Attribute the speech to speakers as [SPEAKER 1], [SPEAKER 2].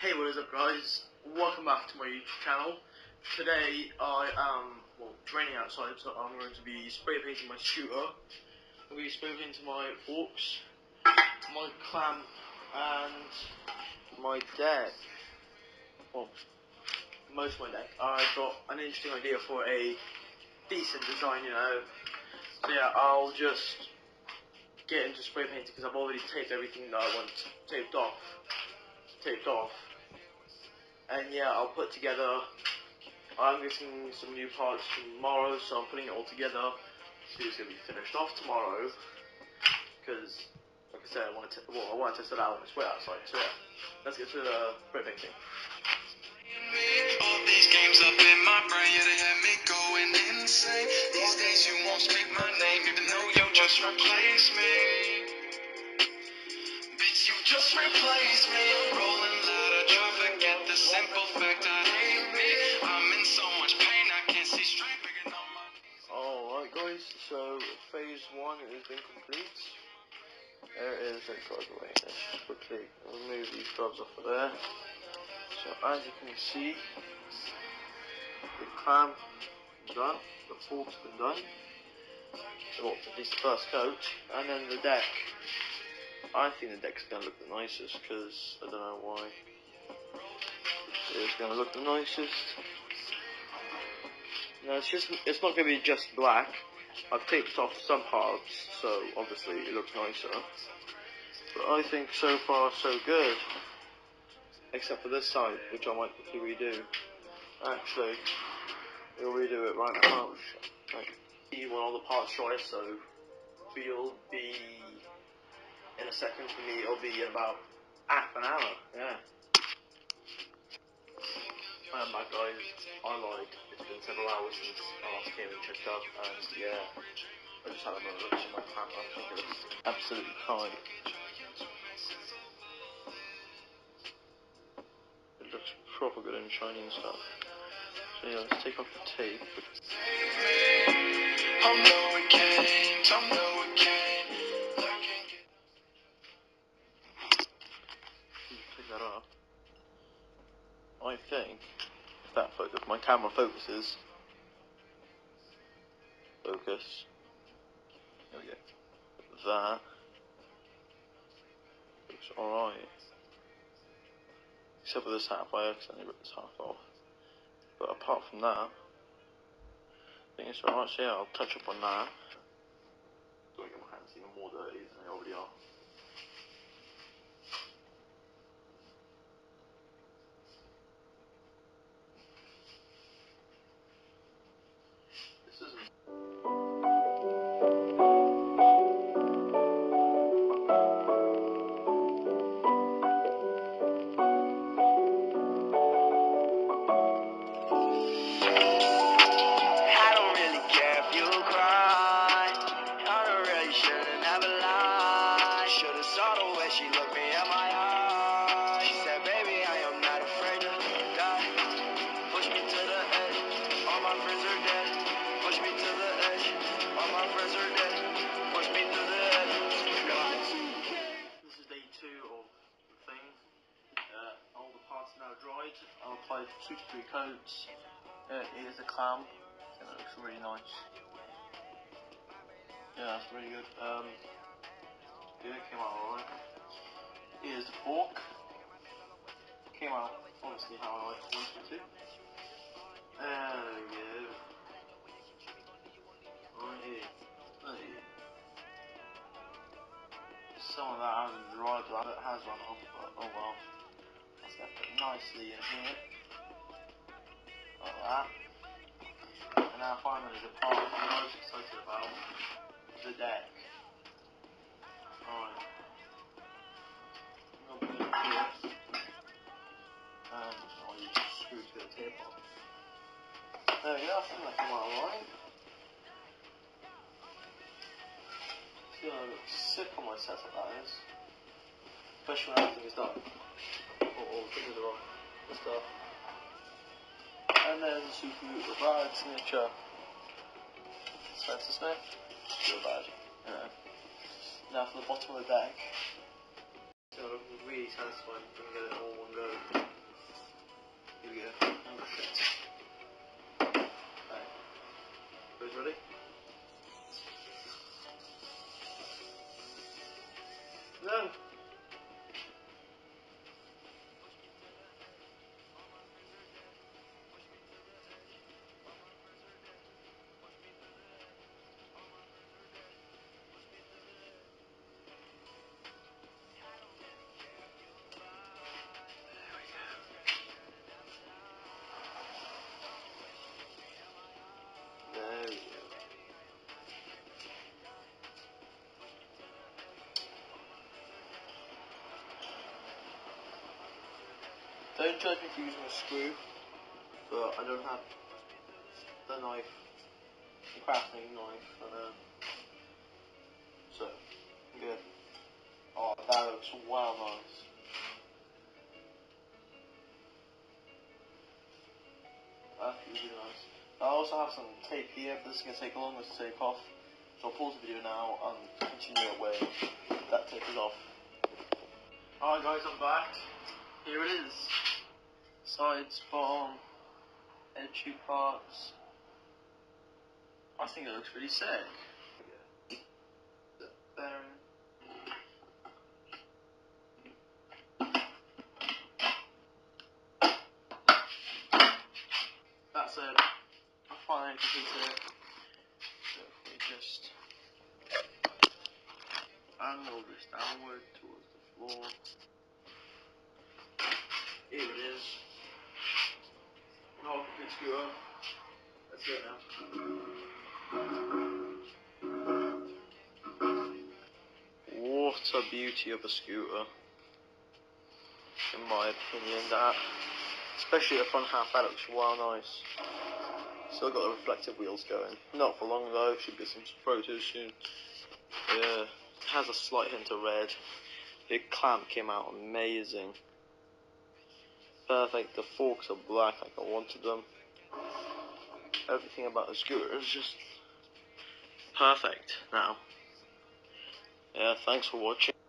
[SPEAKER 1] Hey, what is up, guys? Welcome back to my YouTube channel. Today, I am, well, it's raining outside, so I'm going to be spray painting my shooter. I'm going to be spray painting my forks, my clamp, and my deck. Well, most of my deck. I got an interesting idea for a decent design, you know. So yeah, I'll just get into spray painting because I've already taped everything that I want taped off. Taped off. And yeah, I'll put together. I'm getting some new parts tomorrow, so I'm putting it all together. So it's gonna be finished off tomorrow. Because, like I said, I want to well, I want to test it out when it's wet outside. So yeah, let's get to the spray painting.
[SPEAKER 2] All these games up in my brain, yeah, they have me going insane. These days you won't speak my name, even though you just replaced me. Bitch, you just replaced me. The simple fact I hate me. I'm in so much pain, I can't see straight.
[SPEAKER 1] Alright guys, so phase one has been complete. There it is, let's go away. Let's quickly remove these gloves off of there. So as you can see, the clamp done, the fork's been done. Well, at least first coat, and then the deck. I think the deck's gonna look the nicest because I don't know why. It's gonna look the nicest. Now it's just it's not gonna be just black. I've taped off some parts, so obviously it looks nicer. But I think so far so good. Except for this side, which I might quickly redo. Actually, we'll redo it right now. See when all the parts dry, so it'll be in a second for me. It'll be in about half an hour. Yeah. Back, guys. I lied. It's been several hours since I last came and checked up, and yeah, I just had another look at my camera. I think it looks absolutely fine. It looks proper good and shiny and stuff. So yeah, let's take off the tape. My focuses. Focus. There we go. That looks alright. Except for this half, I accidentally ripped this half off. But apart from that, I think it's alright. So yeah, I'll touch up on that. Don't get my hands even more dirty than they already are.
[SPEAKER 2] My friends are dead. Push me to the edge. Dead. Push me to the edge.
[SPEAKER 1] This is day two of the thing. Uh, all the parts are now dried. I'll apply two to three coats. Uh, here's a clamp. I that looks really nice. Yeah, that's really good. Um, yeah, it came out alright. Here's the fork. Came out obviously how I like wanted it to. There that hasn't but it has run off. But uh, oh well. That's left it nicely in here. Like that. And now finally the part I'm most excited about. The deck. Alright. I'm put it here. And I'll use a screw to the off. There we go, I think that came out alright. obsessed about this. Especially when everything is done. Oh, oh, all the things are on. and stuff. And there's a super root with signature. Spencer Smith. Feel bad. Now for the bottom of the deck. So I'm really satisfied if we can get it all one go. Here we go. Number. Right. Who's ready? うん。Don't judge me for using a screw, but I don't have the knife, the crafting knife, and uh, so good. Oh, that looks well nice. That's really nice. I also have some tape here, but this is going to take longer to take off. So I'll pause the video now and continue it away. That tape is off. Alright guys, I'm back. Here it is. Sides, bottom, edgy parts. I think it looks pretty sick. That's it. I finally completed it. So we just angle this downward towards the floor. Here it is. No complete screwer. That's it now. What a beauty of a scooter. In my opinion, that. Especially the front half, that looks well nice. Still got the reflective wheels going. Not for long though, should get some photos soon. Yeah, has a slight hint of red. The clamp came out amazing. Perfect, the forks are black like I wanted them. Everything about the scooter is just perfect now. Yeah, thanks for watching.